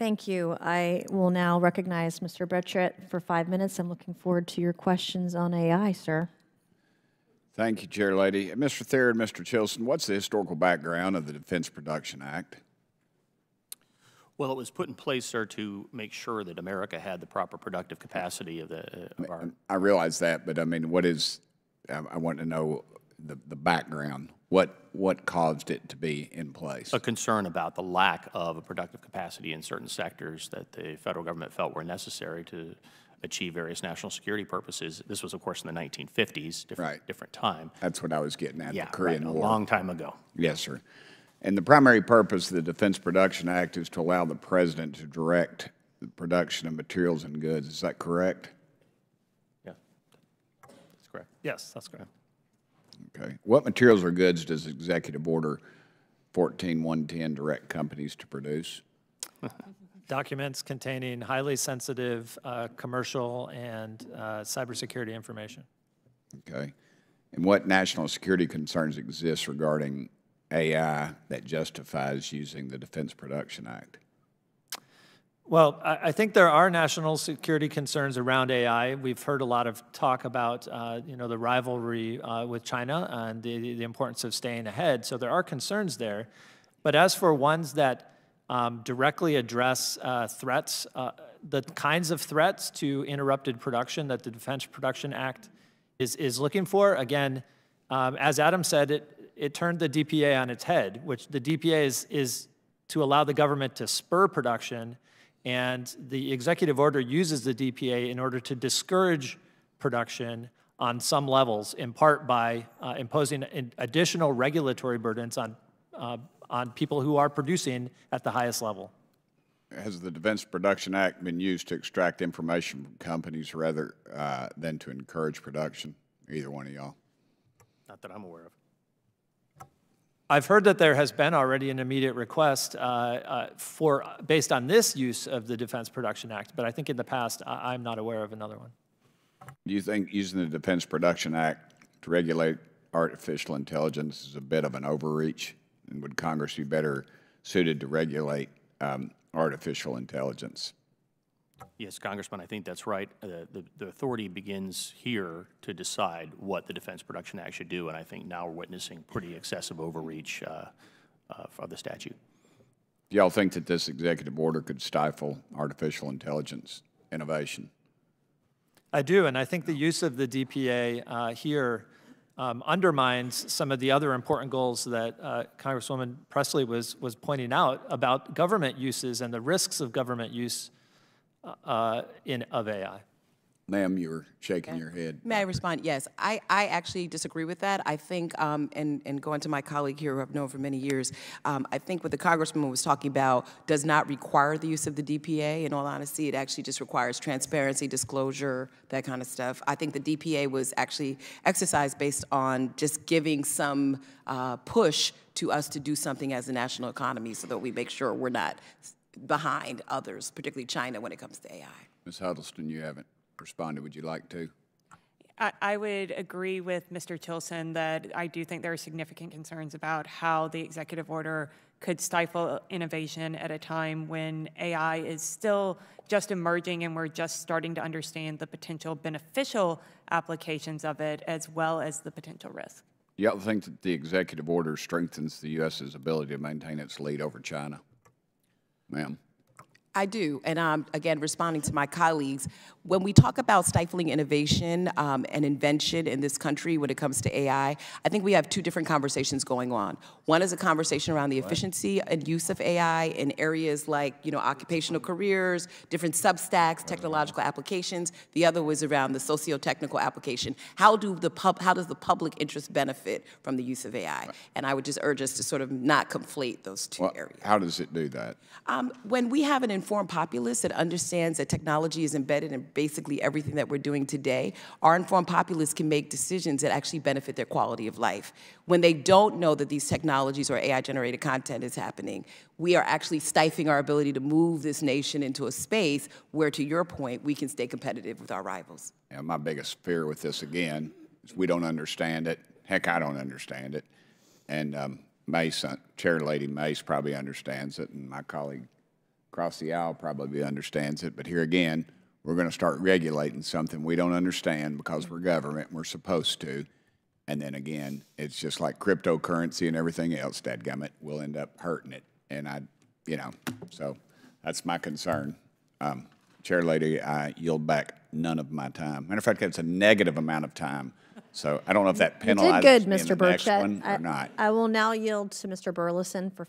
Thank you. I will now recognize Mr. Burchett for five minutes. I'm looking forward to your questions on AI, sir. Thank you, Chair Lady. Mr. Thierer and Mr. Chilson, what's the historical background of the Defense Production Act? Well, it was put in place, sir, to make sure that America had the proper productive capacity of the, uh, of our, I realize that, but I mean, what is, I, I want to know the, the background. What, what caused it to be in place? a concern about the lack of a productive capacity in certain sectors that the federal government felt were necessary to achieve various national security purposes. This was, of course, in the 1950s, different, Right. different time. That's what I was getting at, Yeah, the Korean right, War. a long time ago. Yes, sir. And the primary purpose of the Defense Production Act is to allow the president to direct the production of materials and goods. Is that correct? Yeah, that's correct. Yes, that's correct. Okay. What materials or goods does Executive Order 14110 direct companies to produce? Documents containing highly sensitive uh, commercial and uh, cybersecurity information. Okay. And what national security concerns exist regarding AI that justifies using the Defense Production Act? Well, I, think there are national security concerns around AI. We've heard a lot of talk about, uh, you know, the rivalry uh, with China and the, the importance of staying ahead. So there are concerns there. But as for ones that um, directly address uh, threats, uh, the kinds of threats to interrupted production that the Defense Production Act is, is looking for, again, um, as Adam said, it, it turned the DPA on its head, which the DPA is, is to allow the government to spur production, and the executive order uses the DPA in order to discourage production on some levels, in part by uh, imposing in- additional regulatory burdens on, uh, on people who are producing at the highest level. Has the Defense Production Act been used to extract information from companies rather uh, than to encourage production? Either one of y'all? Not that I'm aware of. I've heard that there has been already an immediate request uh, uh, for, based on this use of the Defense Production Act, but I think in the past, I- I'm not aware of another one. Do you think using the Defense Production Act to regulate artificial intelligence is a bit of an overreach? And would Congress be better suited to regulate um, artificial intelligence? Yes, Congressman, I think that's right. Uh, The, the authority begins here to decide what the Defense Production Act should do, and I think now we're witnessing pretty excessive overreach uh, uh, of the statute. Do y'all think that this executive order could stifle artificial intelligence innovation? I do, and I think the use of the DPA uh, here um, undermines some of the other important goals that uh, Congresswoman Pressley was, was pointing out about government uses and the risks of government use uh, in, of AI. Ma'am, you were shaking your head. May I respond? Yes, I, I actually disagree with that. I think, um, and, and going to my colleague here who I've known for many years, um, I think what the congressman was talking about does not require the use of the DPA. In all honesty, it actually just requires transparency, disclosure, that kind of stuff. I think the DPA was actually exercised based on just giving some uh, push to us to do something as a national economy so that we make sure we're not behind others, particularly China, when it comes to AI. Ms. Huddleston, you haven't responded. Would you like to? I, I would agree with Mr. Chilson that I do think there are significant concerns about how the executive order could stifle innovation at a time when AI is still just emerging and we're just starting to understand the potential beneficial applications of it as well as the potential risk. Do y'all think that the executive order strengthens the U.S.'s ability to maintain its lead over China? Ma'am? I do, and um, again, responding to my colleagues, when we talk about stifling innovation um, and invention in this country when it comes to AI, I think we have two different conversations going on. One is a conversation around the efficiency and use of AI in areas like, you know, occupational careers, different substacks, technological applications. The other was around the socio-technical application. How do the pub, how does the public interest benefit from the use of AI? And I would just urge us to sort of not conflate those two Well, areas. how does it do that? Um, when we have an informed populace that understands that technology is embedded in basically everything that we're doing today, our informed populace can make decisions that actually benefit their quality of life. When they don't know that these technologies or AI generated content is happening, we are actually stifling our ability to move this nation into a space where, to your point, we can stay competitive with our rivals. Yeah, my biggest fear with this again is we don't understand it. Heck, I don't understand it. And um, Mace, uh, Chair Lady Mace probably understands it, and my colleague across the aisle probably understands it, but here again, we're going to start regulating something we don't understand because we're government, we're supposed to. And then again, it's just like cryptocurrency and everything else, dadgummit, we'll end up hurting it. And I, you know, so that's my concern. Um, Chair Lady, I yield back none of my time. Matter of fact, it's a negative amount of time. So I don't know if that You penalizes did good, me in Mr. the next Burchett. one I- or not. I will now yield to Mr. Burlison for